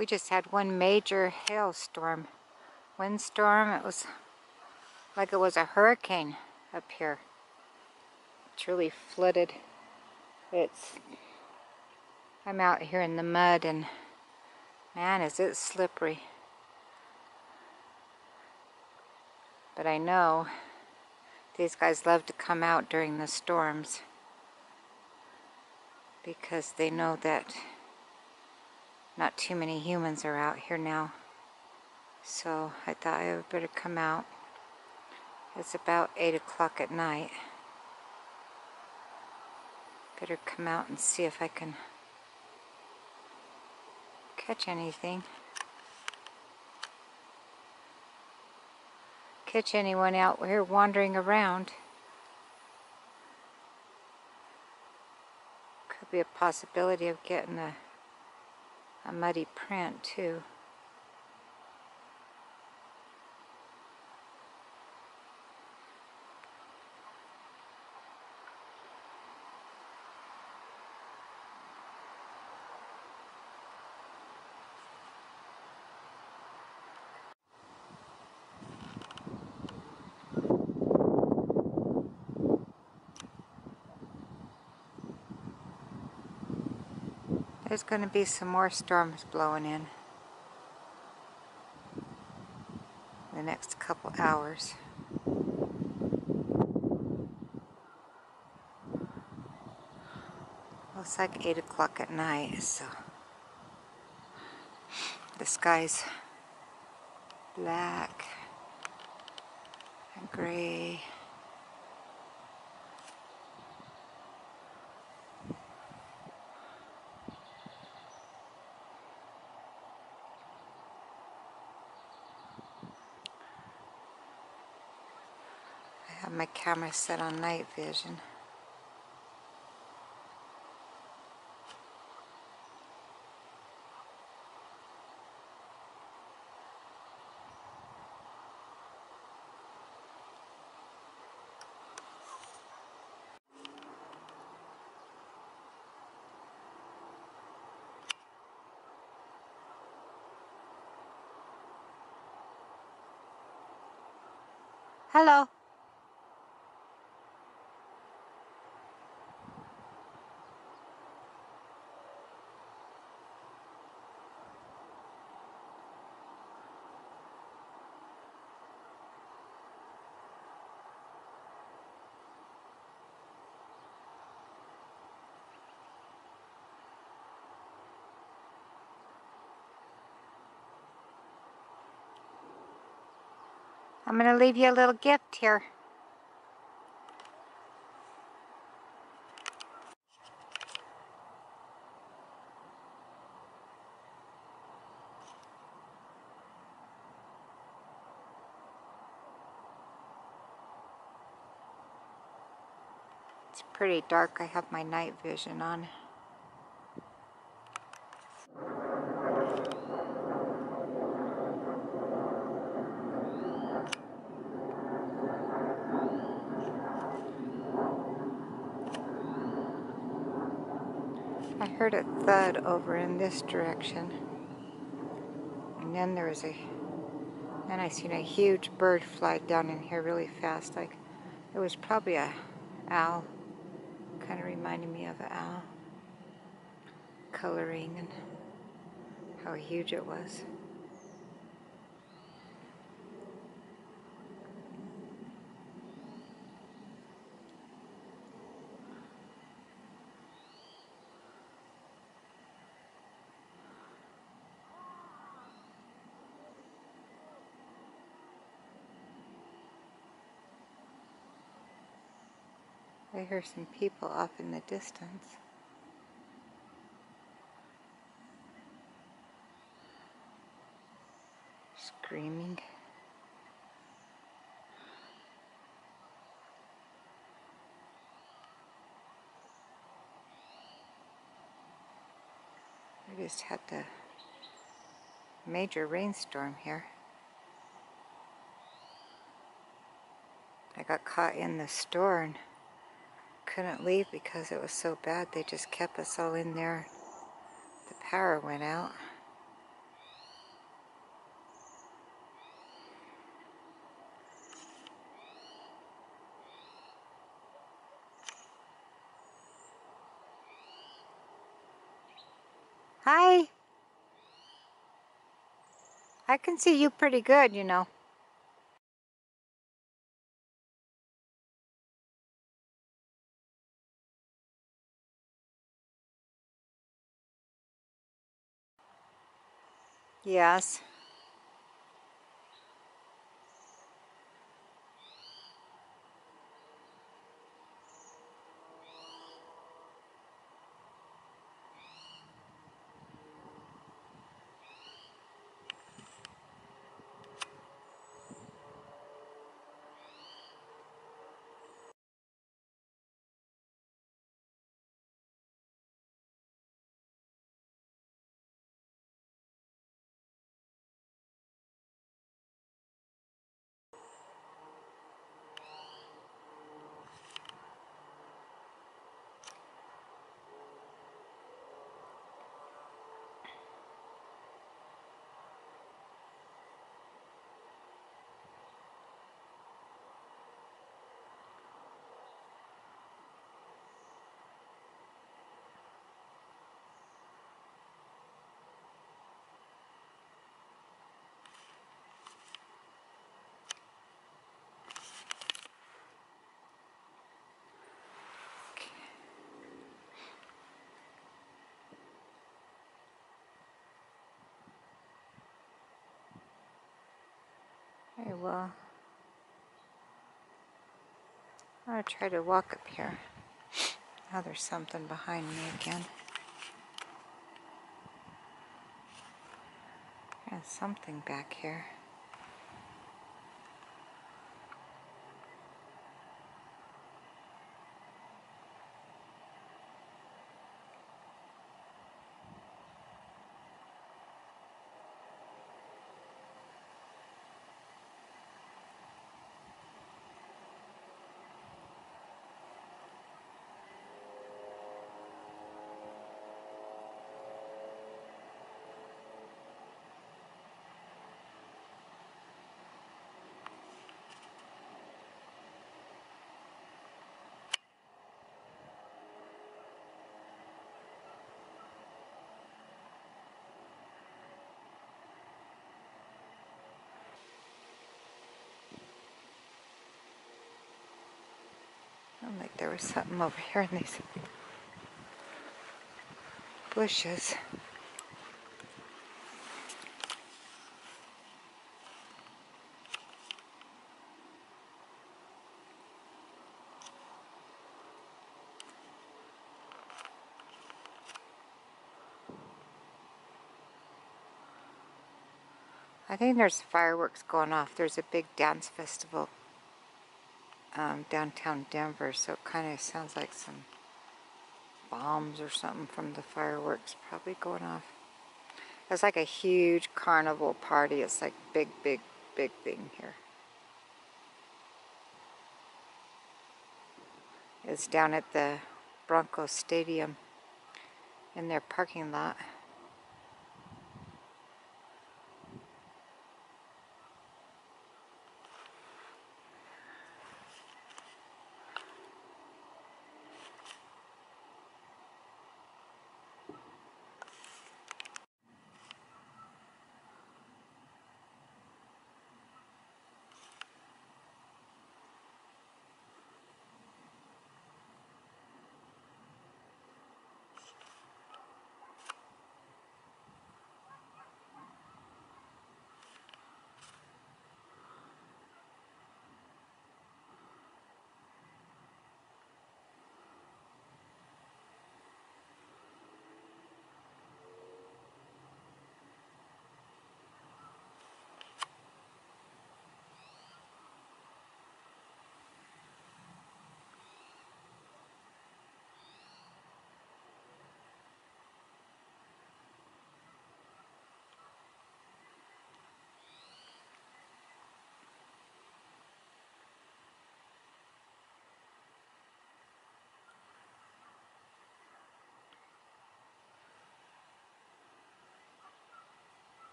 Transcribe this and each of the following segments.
we just had one major hailstorm, windstorm. It was like it was a hurricane up here. It's really flooded. It's, I'm out here in the mud and man, is it slippery. But I know these guys love to come out during the storms because they know that not too many humans are out here now. So I thought I would better come out. It's about 8 o'clock at night. Better come out and see if I can catch anything. Catch anyone out here wandering around. Could be a possibility of getting a, a muddy print too. There's going to be some more storms blowing in the next couple hours. Well, it's like 8 o'clock at night, so the sky's black and gray. My camera set on night vision. Hello. I'm going to leave you a little gift here. It's pretty dark. I have my night vision on. I heard a thud over in this direction. And then there was a, then I seen a huge bird fly down in here really fast. Like it was probably a owl. Kind of reminded me of an owl. Coloring and how huge it was. I hear some people off in the distance. Screaming. We just had the major rainstorm here. I got caught in the store and couldn't leave because it was so bad. They just kept us all in there. The power went out. Hi. I can see you pretty good, you know. Yes. I will. I'll try to walk up here. Now there's something behind me again. There's something back here. Like there was something over here in these bushes. I think there's fireworks going off. There's a big dance festival um, downtown Denver, so it kind of sounds like some bombs or something from the fireworks probably going off. It's like a huge carnival party. It's like big, big, big thing here. It's down at the Broncos Stadium in their parking lot.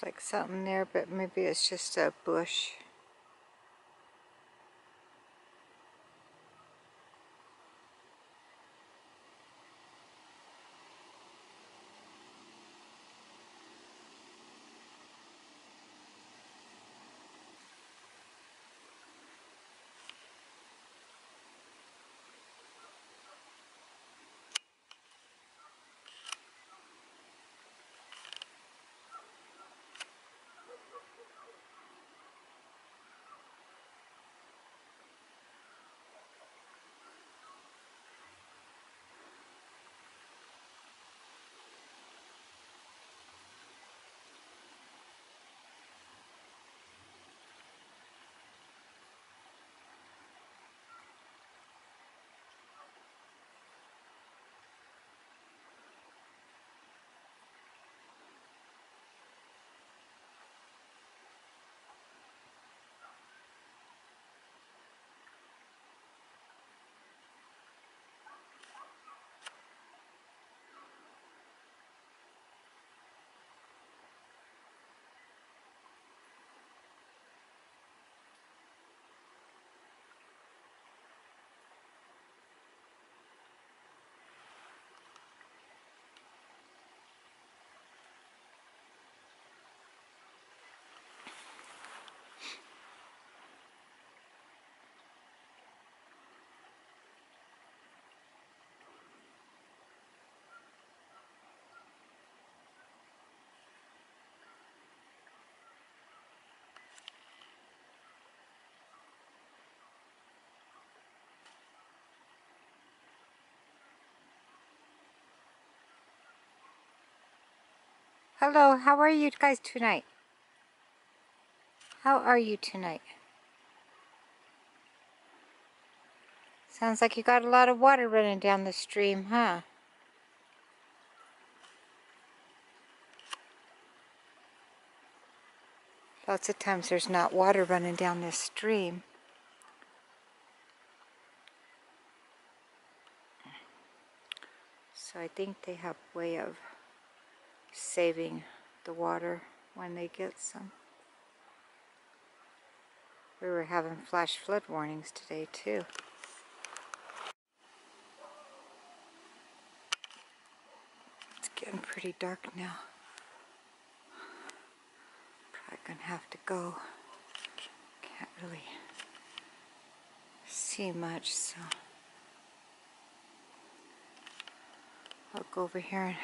Like something there, but maybe it's just a bush. Hello, how are you guys tonight? How are you tonight? Sounds like you got a lot of water running down the stream, huh? Lots of times there's not water running down this stream. So I think they have way of saving the water when they get some. We were having flash flood warnings today too. It's getting pretty dark now. Probably gonna have to go. Can't really see much, so I'll go over here and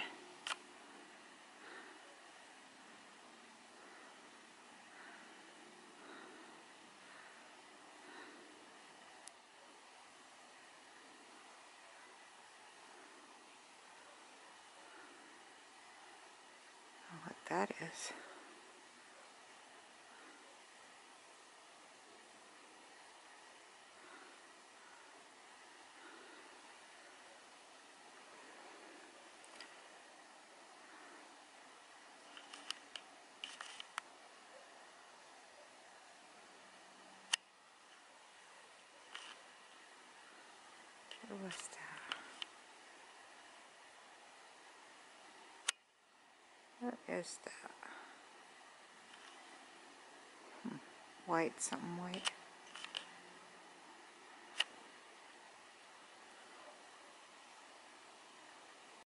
what that is. What that? What is that? Hmm. White, something white.